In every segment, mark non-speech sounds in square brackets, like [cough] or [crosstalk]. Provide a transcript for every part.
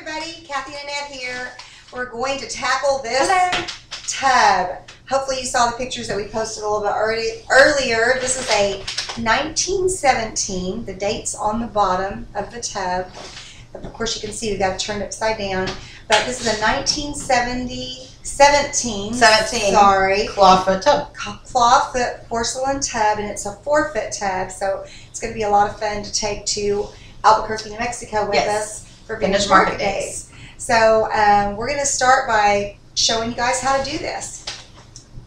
everybody, Kathy and Annette here. We're going to tackle this Hello. tub. Hopefully you saw the pictures that we posted a little bit early, earlier. This is a 1917. The date's on the bottom of the tub. Of course you can see we've got it turned upside down. But this is a 1970 17. 17. Sorry. Clawfoot tub. Clawfoot porcelain tub, and it's a four foot tub, so it's going to be a lot of fun to take to Albuquerque, New Mexico with yes. us for Vintage Market Days. So um, we're going to start by showing you guys how to do this.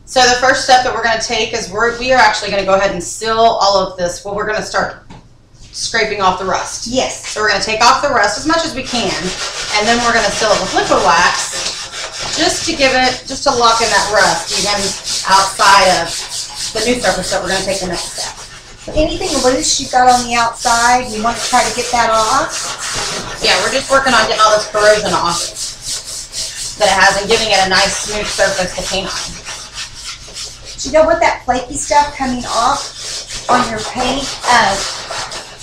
So the first step that we're going to take is we're, we are actually going to go ahead and seal all of this. Well, we're going to start scraping off the rust. Yes. So we're going to take off the rust as much as we can, and then we're going to seal it with liquid wax just to give it, just to lock in that rust even outside of the new surface that we're going to take the next step. Anything loose you've got on the outside, you want to try to get that off? Yeah, we're just working on getting all this corrosion off that it has and giving it a nice smooth surface to paint on. Do you know what that flaky stuff coming off on your paint? Um,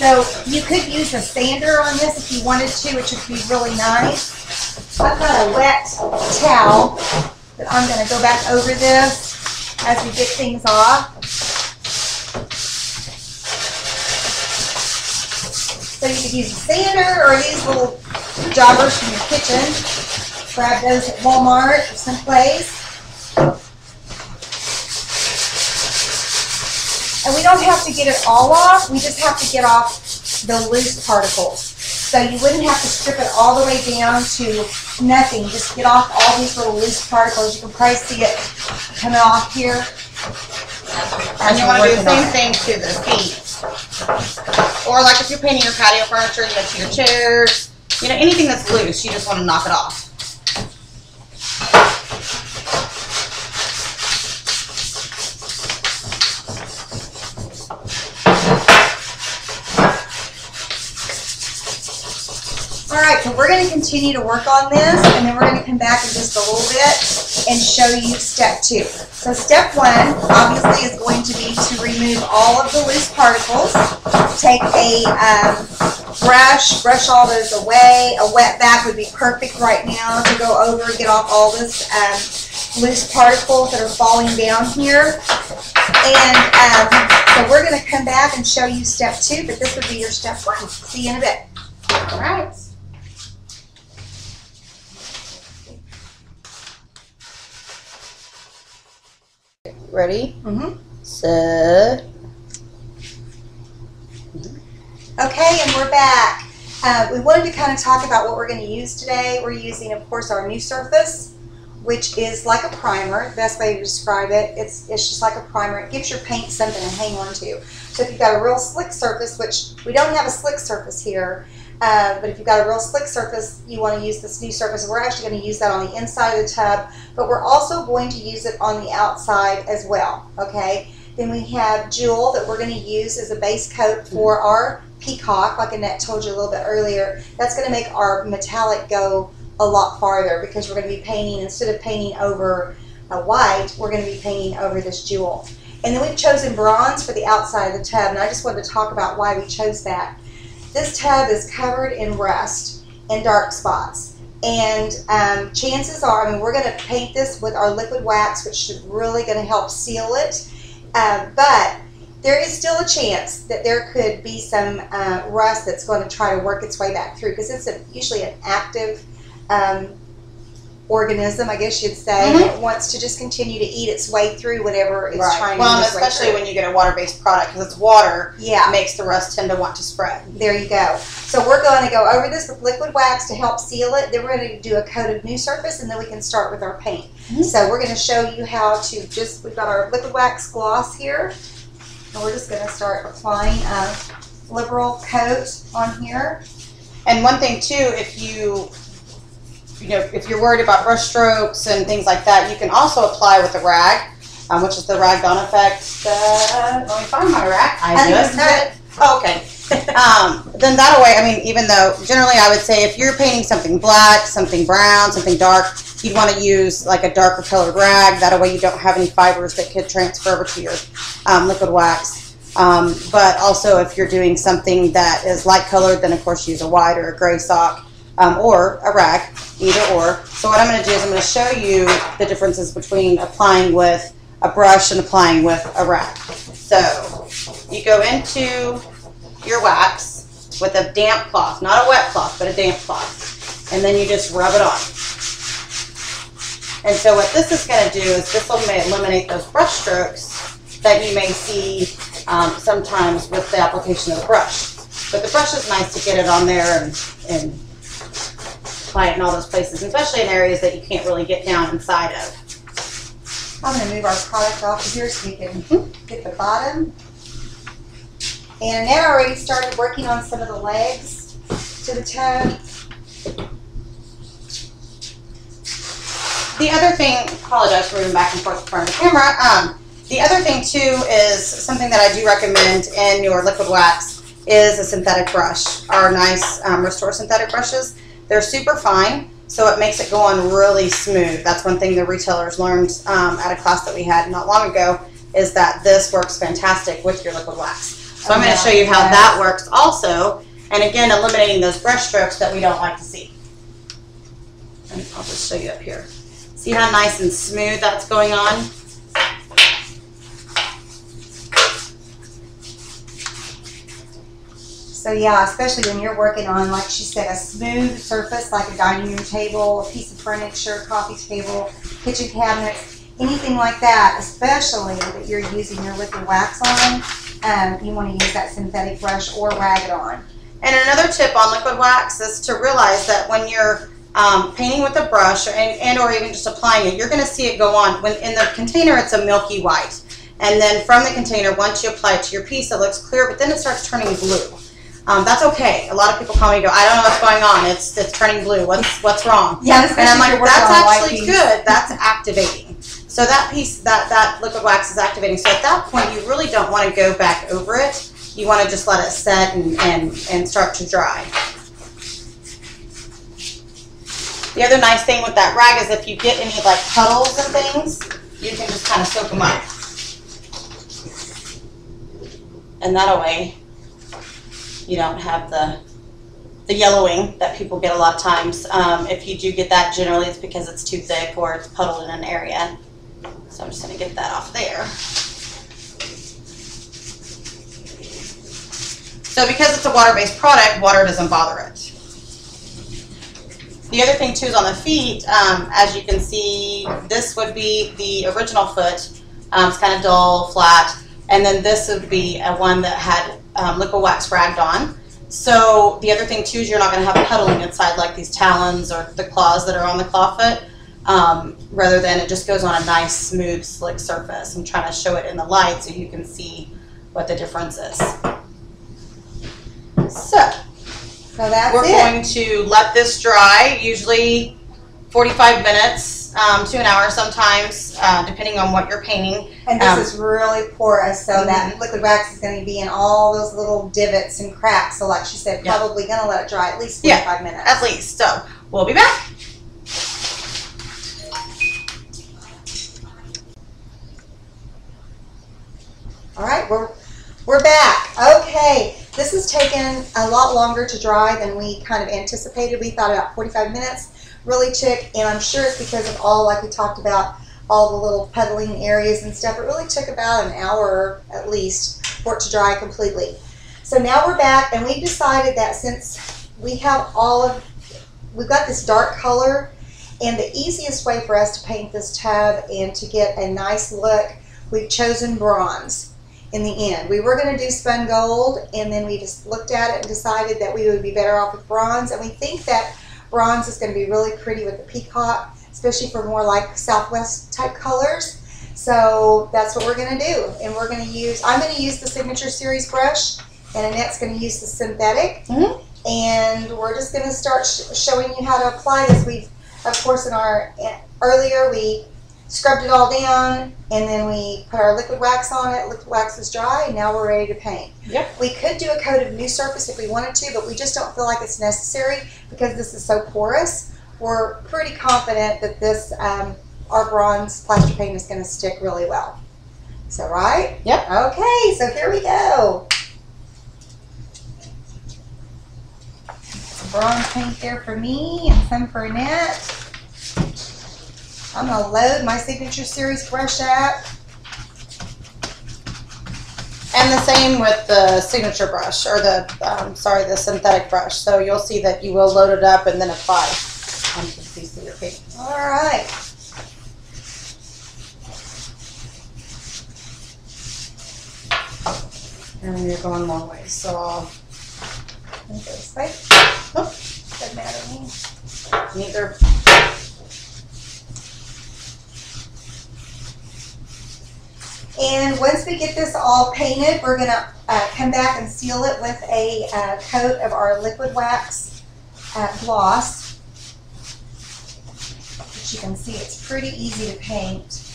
so you could use a sander on this if you wanted to, which would be really nice. I've got a wet towel that I'm going to go back over this as we get things off. So you could use a sander or these little jobbers from your kitchen. Grab those at Walmart or someplace. And we don't have to get it all off, we just have to get off the loose particles. So you wouldn't have to strip it all the way down to nothing. Just get off all these little loose particles. You can probably see it coming off here. And you want to do the same thing to the feet. Or like if you're painting your patio furniture, you know, to your chairs, you know, anything that's loose, you just want to knock it off. All right, so we're going to continue to work on this, and then we're going to come back in just a little bit and show you step two. So step one, obviously, is going to be to remove all of the loose particles. Take a um, brush, brush all those away. A wet bath would be perfect right now to go over and get off all this um, loose particles that are falling down here. And um, so we're going to come back and show you step two, but this would be your step one. See you in a bit. All right. Ready? Mm-hmm. So. Okay, and we're back. Uh, we wanted to kind of talk about what we're going to use today. We're using, of course, our new surface, which is like a primer. The best way to describe it, it's, it's just like a primer. It gives your paint something to hang on to. So if you've got a real slick surface, which we don't have a slick surface here, uh, but if you've got a real slick surface, you want to use this new surface. We're actually going to use that on the inside of the tub, but we're also going to use it on the outside as well, okay? Then we have Jewel that we're going to use as a base coat for mm-hmm. our peacock, like Annette told you a little bit earlier. That's going to make our metallic go a lot farther because we're going to be painting, instead of painting over a white, we're going to be painting over this jewel. And then we've chosen bronze for the outside of the tub, and I just wanted to talk about why we chose that. This tub is covered in rust and dark spots. And um, chances are, I mean, we're going to paint this with our liquid wax, which is really going to help seal it. Uh, but there is still a chance that there could be some uh, rust that's going to try to work its way back through because it's a, usually an active um, organism, I guess you'd say, mm-hmm. that wants to just continue to eat its way through whatever it's right. trying well, to Well, especially when you get a water-based product because it's water. Yeah, makes the rust tend to want to spread. There you go. So we're going to go over this with liquid wax to help seal it. Then we're going to do a coat of new surface, and then we can start with our paint. Mm-hmm. So we're going to show you how to just. We've got our liquid wax gloss here, and we're just going to start applying a liberal coat on here. And one thing too, if you you know, if you're worried about brush strokes and things like that, you can also apply with a rag, um, which is the rag on effect. Uh, let me find my rag. I, I just had it. Oh, okay. um, then that way, I mean, even though generally I would say if you're painting something black, something brown, something dark, you'd want to use like a darker colored rag. That way you don't have any fibers that could transfer over to your um, liquid wax. Um, but also if you're doing something that is light colored, then of course use a white or a gray sock um, or a rag, either or. So what I'm going to do is I'm going to show you the differences between applying with a brush and applying with a rag. So you go into your wax with a damp cloth, not a wet cloth, but a damp cloth, and then you just rub it on. And so what this is going to do is this will eliminate those brush strokes that you may see um, sometimes with the application of the brush. But the brush is nice to get it on there and, and apply it in all those places, especially in areas that you can't really get down inside of. I'm gonna move our product off of here so we can get the bottom. And now I already started working on some of the legs to the toe. The other thing, apologize for moving back and forth in front of the camera. Um, the other thing too is something that I do recommend in your liquid wax is a synthetic brush. Our nice um, Restore synthetic brushes. They're super fine, so it makes it go on really smooth. That's one thing the retailers learned um, at a class that we had not long ago is that this works fantastic with your liquid wax. So I'm going to show you how that works also, and again eliminating those brush strokes that we don't like to see. And I'll just show you up here. See how nice and smooth that's going on? So yeah, especially when you're working on, like she said, a smooth surface like a dining room table, a piece of furniture, coffee table, kitchen cabinets, anything like that, especially that you're using your liquid wax on, um, you want to use that synthetic brush or rag it on. And another tip on liquid wax is to realize that when you're um, painting with a brush and, and or even just applying it, you're going to see it go on. When in the container, it's a milky white, and then from the container, once you apply it to your piece, it looks clear, but then it starts turning blue. Um, that's okay. A lot of people call me and go, I don't know what's going on. It's it's turning blue. What's what's wrong? Yeah, And I'm like, especially if you're that's working on a white actually good. That's activating. So that piece, that that liquid wax is activating. So at that point, you really don't want to go back over it. You want to just let it set and and and start to dry. The other nice thing with that rag is if you get any like puddles and things, you can just kind of soak them up. And that way, you don't have the the yellowing that people get a lot of times. Um, if you do get that, generally it's because it's too thick or it's puddled in an area. So I'm just gonna get that off there. So because it's a water-based product, water doesn't bother it. The other thing too is on the feet, um, as you can see, this would be the original foot. Um, it's kind of dull, flat, and then this would be a one that had um, liquid wax ragged on. So the other thing too is you're not going to have puddling inside like these talons or the claws that are on the claw foot. Um, rather than it just goes on a nice, smooth, slick surface. I'm trying to show it in the light so you can see what the difference is. So So that's we're it. going to let this dry, usually 45 minutes um, to an hour sometimes, uh, depending on what you're painting. And this Um, is really porous, so that Mhm. liquid wax is going to be in all those little divots and cracks. So, like she said, Yeah. probably going to let it dry at least Yeah, 45 minutes. At least. So we'll be back. All right, we're we're back. Okay, this has taken a lot longer to dry than we kind of anticipated. We thought about 45 minutes. Really took, and I'm sure it's because of all, like we talked about, all the little puddling areas and stuff. It really took about an hour at least for it to dry completely. So now we're back, and we've decided that since we have all of, we've got this dark color, and the easiest way for us to paint this tub and to get a nice look, we've chosen bronze in the end. We were going to do spun gold, and then we just looked at it and decided that we would be better off with bronze. And we think that bronze is going to be really pretty with the peacock, especially for more like Southwest type colors. So that's what we're going to do. And we're going to use, I'm going to use the Signature Series brush, and Annette's going to use the synthetic. Mhm. And we're just going to start sh- showing you how to apply this. We've, of course, in our earlier, we scrubbed it all down, and then we put our liquid wax on it. Liquid wax is dry, and now we're ready to paint. Yep. We could do a coat of new surface if we wanted to, but we just don't feel like it's necessary because this is so porous. We're pretty confident that this, um, our bronze plaster paint is going to stick really well. So, right? Yep. Okay, so here we go. bronze paint there for me and some for Annette. I'm gonna load my Signature Series brush app. And the same with the signature brush, or the, um, sorry, the synthetic brush. So you'll see that you will load it up and then apply. All right. And you're going long ways, so I'll Go this way. Oh. Doesn't matter to me. neither. And once we get this all painted, we're gonna uh, come back and seal it with a uh, coat of our liquid wax uh, gloss. Which you can see it's pretty easy to paint.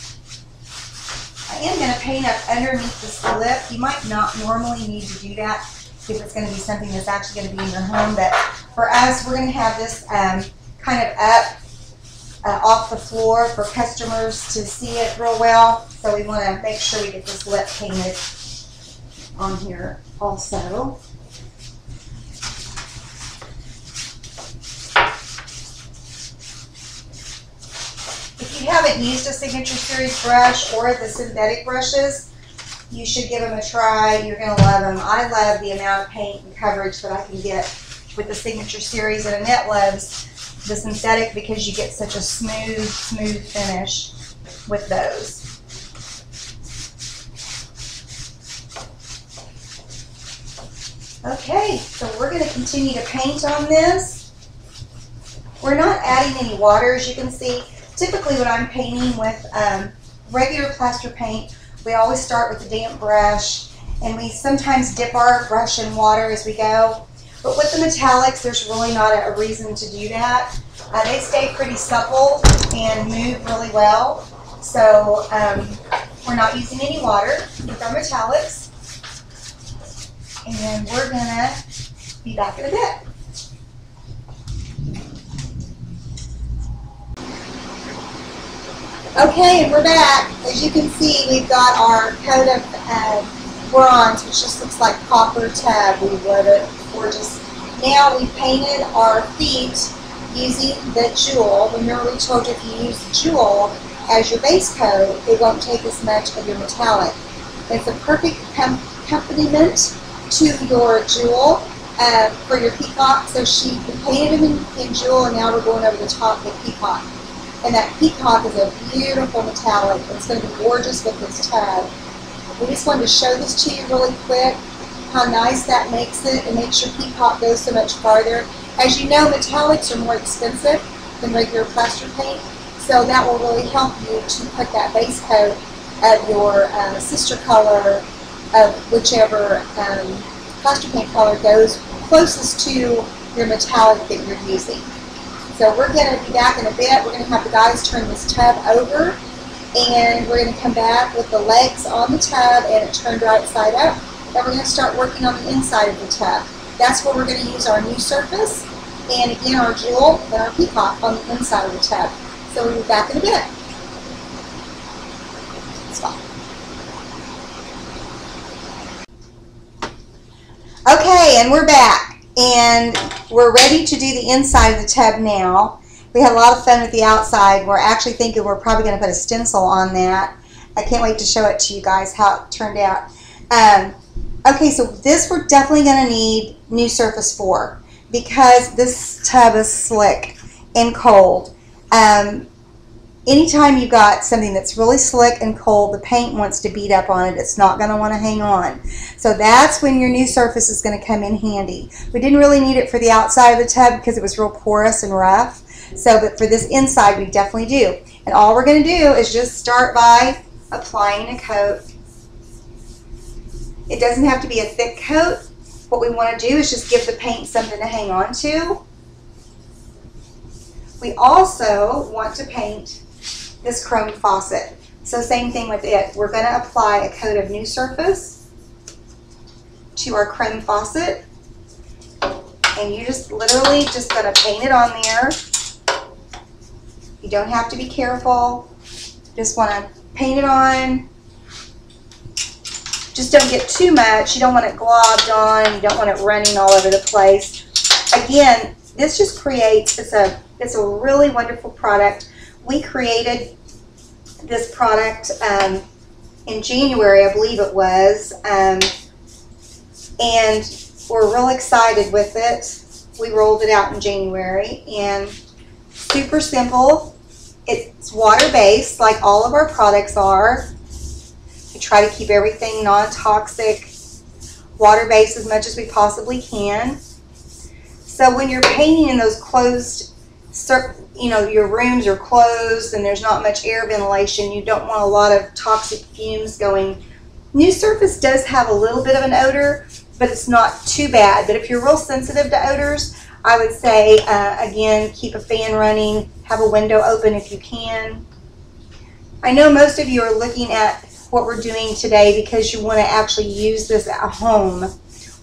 I am gonna paint up underneath this lip. You might not normally need to do that if it's gonna be something that's actually gonna be in your home, but for us, we're gonna have this um, kind of up uh, off the floor for customers to see it real well. So we want to make sure we get this wet painted on here also. If you haven't used a Signature Series brush or the synthetic brushes, you should give them a try. You're going to love them. I love the amount of paint and coverage that I can get with the Signature Series, and Annette loves the synthetic because you get such a smooth, smooth finish with those. Okay, so we're going to continue to paint on this. We're not adding any water, as you can see. Typically, when I'm painting with um, regular plaster paint, we always start with a damp brush, and we sometimes dip our brush in water as we go. But with the metallics, there's really not a, reason to do that. Uh, they stay pretty supple and move really well. So um, we're not using any water with our metallics. And we're gonna be back in a bit. Okay, and we're back. As you can see, we've got our coat of uh, bronze, which just looks like copper tab. We love it. Gorgeous. Now we've painted our feet using the jewel. Remember we told you if you use jewel as your base coat, it won't take as much of your metallic. It's a perfect accompaniment to your jewel uh, for your peacock. So she painted him in, in jewel and now we're going over the top with peacock. And that peacock is a beautiful metallic. It's going to be gorgeous with this tub. We just wanted to show this to you really quick, how nice that makes it. It makes your peacock go so much farther. As you know, metallics are more expensive than regular plaster paint, so that will really help you to put that base coat of your uh, sister color of whichever um, plaster paint color goes closest to your metallic that you're using. So we're going to be back in a bit. We're going to have the guys turn this tub over and we're going to come back with the legs on the tub and it turned right side up. Then we're going to start working on the inside of the tub. That's where we're going to use our new surface and again our jewel and our peacock on the inside of the tub. So we'll be back in a bit. Okay, and we're back. And we're ready to do the inside of the tub now. We had a lot of fun with the outside. We're actually thinking we're probably going to put a stencil on that. I can't wait to show it to you guys how it turned out. Um, okay, so this we're definitely going to need new surface for because this tub is slick and cold. Um, anytime you've got something that's really slick and cold, the paint wants to beat up on it. It's not going to want to hang on. So that's when your new surface is going to come in handy. We didn't really need it for the outside of the tub because it was real porous and rough. So, but for this inside, we definitely do. And all we're going to do is just start by applying a coat. It doesn't have to be a thick coat. What we want to do is just give the paint something to hang on to. We also want to paint this chrome faucet. So same thing with it. We're going to apply a coat of new surface to our chrome faucet. And you just literally just going to paint it on there. You don't have to be careful. Just want to paint it on. Just don't get too much. You don't want it globbed on. You don't want it running all over the place. Again, this just creates, it's a, it's a really wonderful product. We created this product um, in January, I believe it was, um, and we're real excited with it. We rolled it out in January and super simple. It's water based, like all of our products are. We try to keep everything non toxic, water based as much as we possibly can. So when you're painting in those closed, you know, your rooms are closed and there's not much air ventilation, you don't want a lot of toxic fumes going. New Surface does have a little bit of an odor, but it's not too bad. But if you're real sensitive to odors, I would say, uh, again, keep a fan running, have a window open if you can. I know most of you are looking at what we're doing today because you want to actually use this at home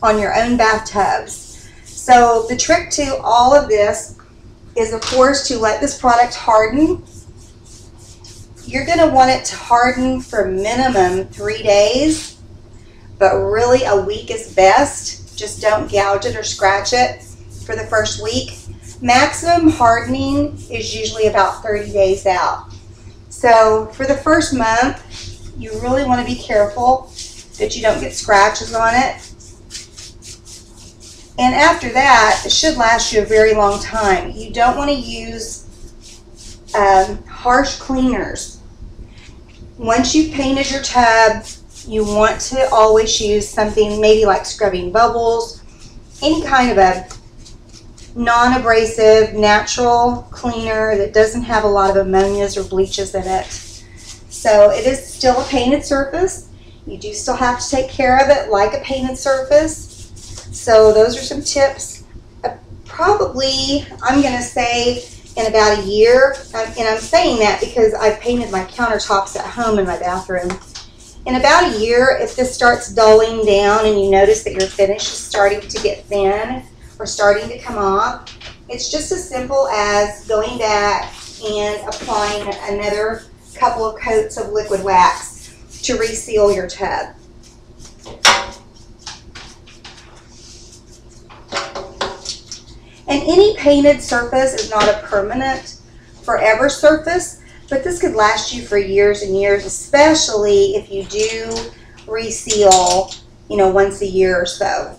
on your own bathtubs. So the trick to all of this is, of course, to let this product harden. You're going to want it to harden for minimum three days but really a week is best. Just don't gouge it or scratch it for the first week. Maximum hardening is usually about 30 days out. So for the first month, you really want to be careful that you don't get scratches on it. And after that, it should last you a very long time. You don't want to use um, harsh cleaners. Once you've painted your tub, you want to always use something maybe like scrubbing bubbles, any kind of a non-abrasive, natural cleaner that doesn't have a lot of ammonias or bleaches in it. So it is still a painted surface. You do still have to take care of it like a painted surface. So those are some tips. Uh, probably, I'm going to say in about a year, uh, and I'm saying that because I've painted my countertops at home in my bathroom in about a year, if this starts dulling down and you notice that your finish is starting to get thin or starting to come off, it's just as simple as going back and applying another couple of coats of liquid wax to reseal your tub. And any painted surface is not a permanent forever surface. But this could last you for years and years, especially if you do reseal, you know, once a year or so.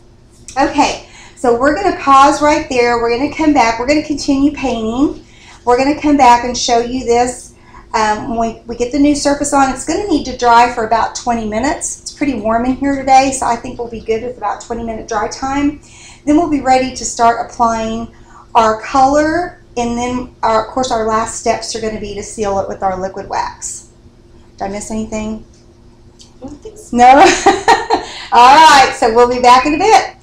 Okay, so we're going to pause right there. We're going to come back. We're going to continue painting. We're going to come back and show you this um, when we, we get the new surface on. It's going to need to dry for about 20 minutes. It's pretty warm in here today, so I think we'll be good with about 20 minute dry time. Then we'll be ready to start applying our color and then, our, of course, our last steps are going to be to seal it with our liquid wax. Did I miss anything? No? [laughs] All right, so we'll be back in a bit.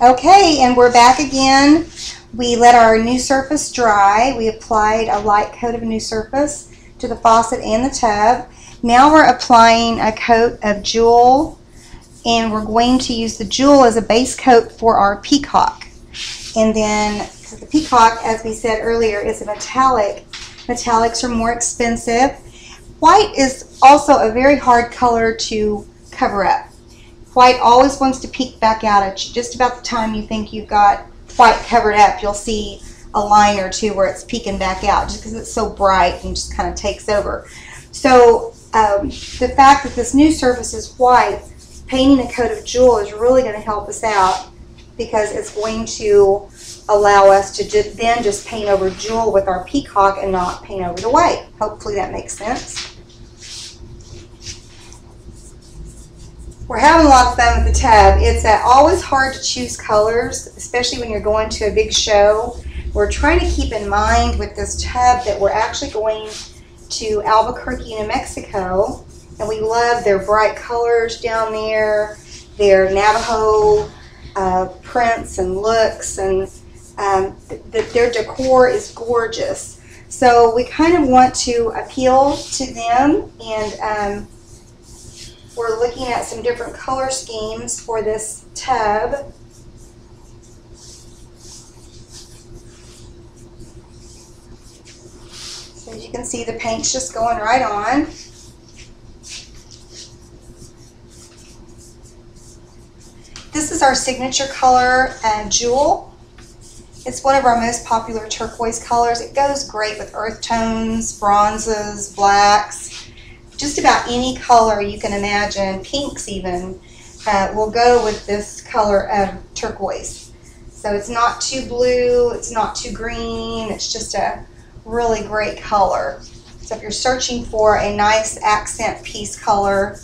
Okay, and we're back again. We let our new surface dry. We applied a light coat of new surface to the faucet and the tub. Now we're applying a coat of Jewel and we're going to use the jewel as a base coat for our peacock. And then the peacock, as we said earlier, is a metallic. Metallics are more expensive. White is also a very hard color to cover up. White always wants to peek back out at you. Just about the time you think you've got white covered up, you'll see a line or two where it's peeking back out just because it's so bright and just kind of takes over. So um, the fact that this new surface is white painting a coat of jewel is really going to help us out because it's going to allow us to just, then just paint over jewel with our peacock and not paint over the white. Hopefully that makes sense. We're having a lot of fun with the tub. It's uh, always hard to choose colors, especially when you're going to a big show. We're trying to keep in mind with this tub that we're actually going to Albuquerque, New Mexico, and we love their bright colors down there, their Navajo uh, prints and looks, and um, th their decor is gorgeous. So we kind of want to appeal to them, and um, we're looking at some different color schemes for this tub. So as you can see, the paint's just going right on. This is our signature color, uh, Jewel. It's one of our most popular turquoise colors. It goes great with earth tones, bronzes, blacks, just about any color you can imagine, pinks even, uh, will go with this color of turquoise. So it's not too blue, it's not too green, it's just a really great color. So if you're searching for a nice accent piece color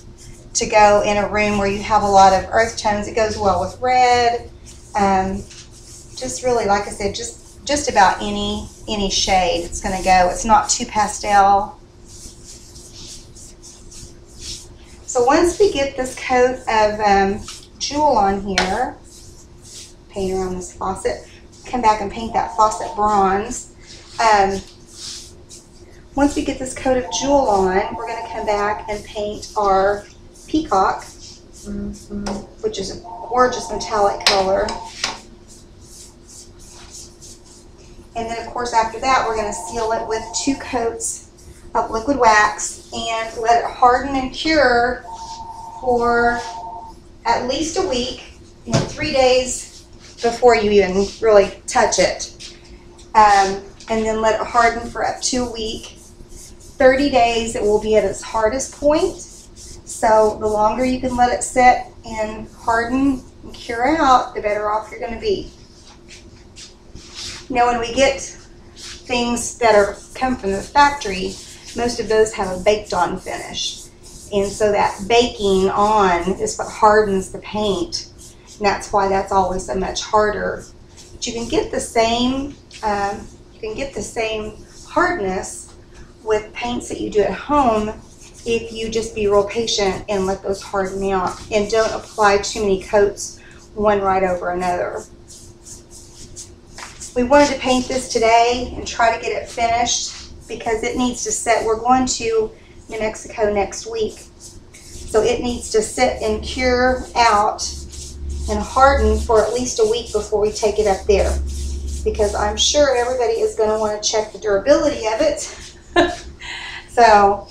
to go in a room where you have a lot of earth tones, it goes well with red. Um, just really, like I said, just just about any any shade it's going to go. It's not too pastel. So once we get this coat of um, jewel on here, paint around this faucet, come back and paint that faucet bronze. Um, once we get this coat of jewel on, we're going to come back and paint our peacock, which is a gorgeous metallic color. And then, of course, after that, we're going to seal it with two coats of liquid wax and let it harden and cure for at least a week, you know, three days before you even really touch it. Um, and then let it harden for up to a week. 30 days, it will be at its hardest point. So the longer you can let it sit and harden and cure out, the better off you're going to be. Now, when we get things that are come from the factory, most of those have a baked on finish. And so that baking on is what hardens the paint. And that's why that's always so much harder. But you can get the same, um, you can get the same hardness with paints that you do at home if you just be real patient and let those harden out and don't apply too many coats one right over another. We wanted to paint this today and try to get it finished because it needs to set. We're going to New Mexico next week. So it needs to sit and cure out and harden for at least a week before we take it up there. Because I'm sure everybody is going to want to check the durability of it. [laughs] so,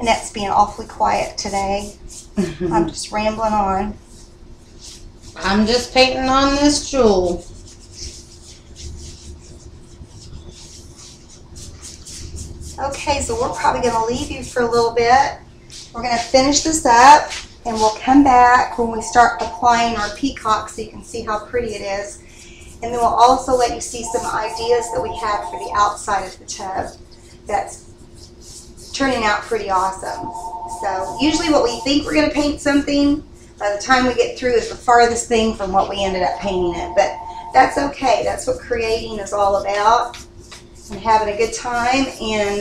Annette's being awfully quiet today. [laughs] I'm just rambling on. I'm just painting on this jewel. Okay, so we're probably going to leave you for a little bit. We're going to finish this up and we'll come back when we start applying our peacock so you can see how pretty it is. And then we'll also let you see some ideas that we have for the outside of the tub that's turning out pretty awesome. So usually what we think we're going to paint something, by the time we get through is the farthest thing from what we ended up painting it. But that's okay. That's what creating is all about and having a good time and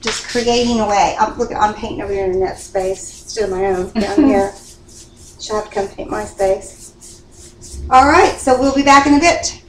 just creating away. I'm look. I'm painting over here in that space instead of my own down [laughs] here. She'll have to come paint my space. All right, so we'll be back in a bit.